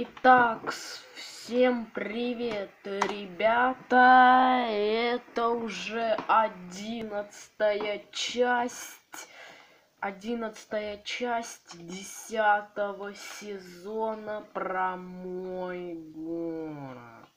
Итак, всем привет, ребята! Это уже одиннадцатая часть, одиннадцатая часть десятого сезона про мой город.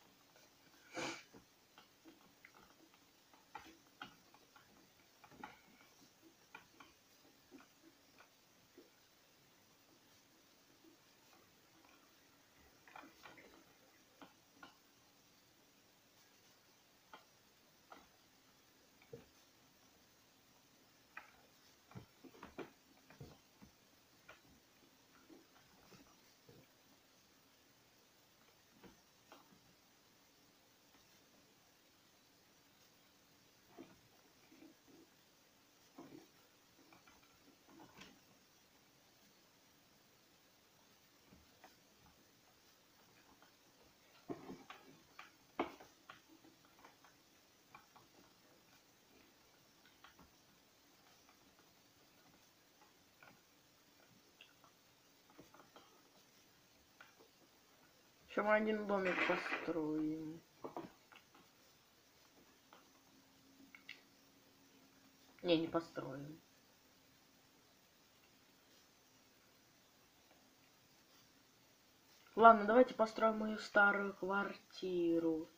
Еще мы один домик построим. Не, не построим. Ладно, давайте построим мою старую квартиру.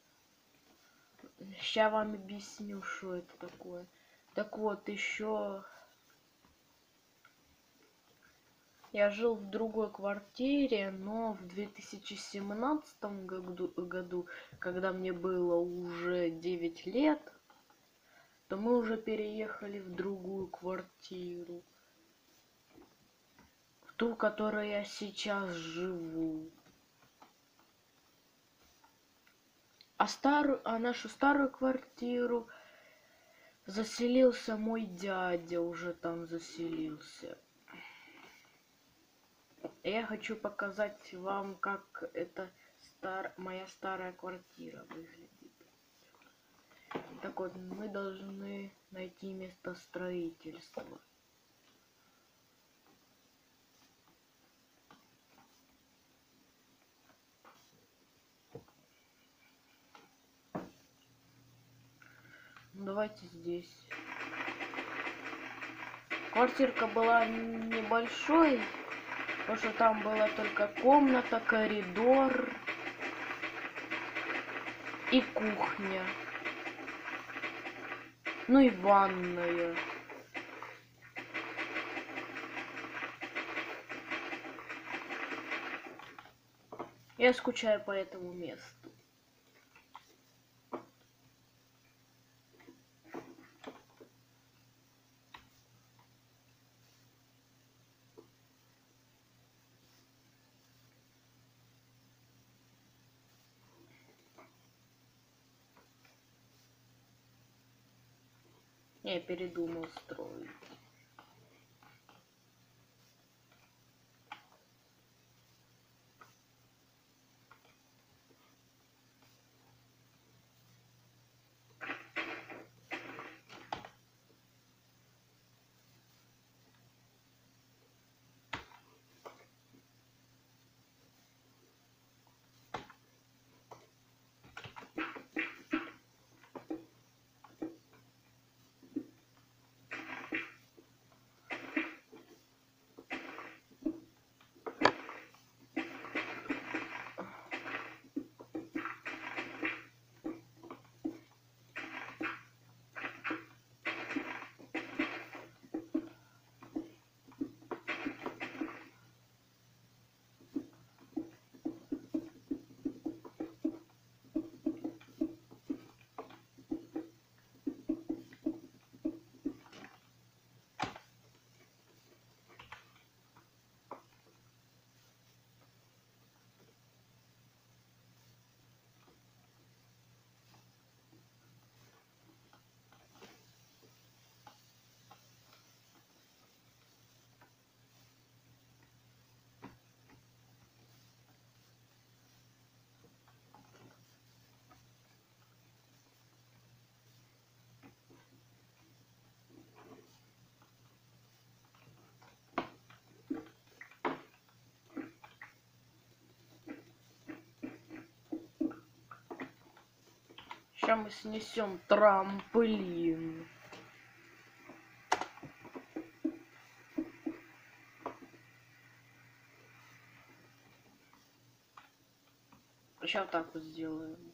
Сейчас вам объясню, что это такое. Так вот, еще Я жил в другой квартире, но в 2017 году, году, когда мне было уже 9 лет, то мы уже переехали в другую квартиру. В ту, в которой я сейчас живу. А, старую, а нашу старую квартиру заселился мой дядя, уже там заселился. Я хочу показать вам, как это стар... моя старая квартира выглядит. Так вот, мы должны найти место строительства. Ну, давайте здесь. Квартирка была небольшой, Потому что там была только комната, коридор и кухня. Ну и ванная. Я скучаю по этому месту. Я передумал строить. Сейчас мы снесем трамплин. Сейчас так вот сделаем.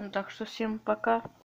Ну так что всем пока.